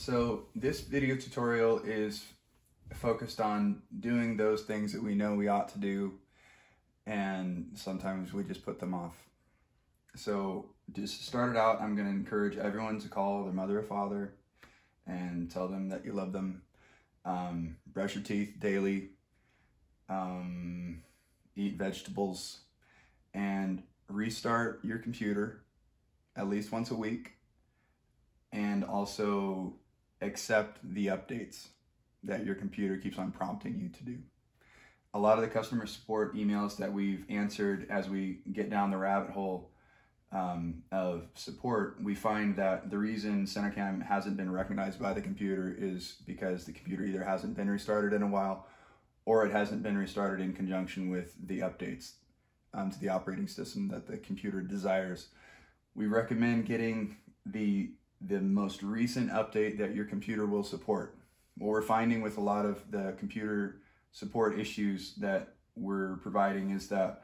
So this video tutorial is focused on doing those things that we know we ought to do and sometimes we just put them off. So just to start it out, I'm going to encourage everyone to call their mother or father and tell them that you love them. Um, brush your teeth daily, um, eat vegetables, and restart your computer at least once a week and also accept the updates that your computer keeps on prompting you to do. A lot of the customer support emails that we've answered as we get down the rabbit hole um, of support, we find that the reason CenterCam hasn't been recognized by the computer is because the computer either hasn't been restarted in a while or it hasn't been restarted in conjunction with the updates um, to the operating system that the computer desires. We recommend getting the the most recent update that your computer will support. What we're finding with a lot of the computer support issues that we're providing is that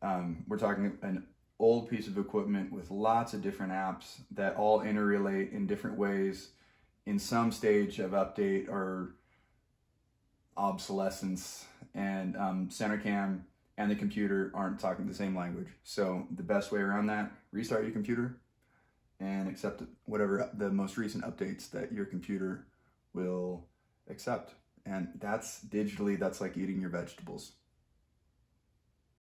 um, we're talking an old piece of equipment with lots of different apps that all interrelate in different ways in some stage of update or obsolescence and um, CenterCam and the computer aren't talking the same language. So the best way around that, restart your computer, and accept whatever the most recent updates that your computer will accept. And that's digitally, that's like eating your vegetables.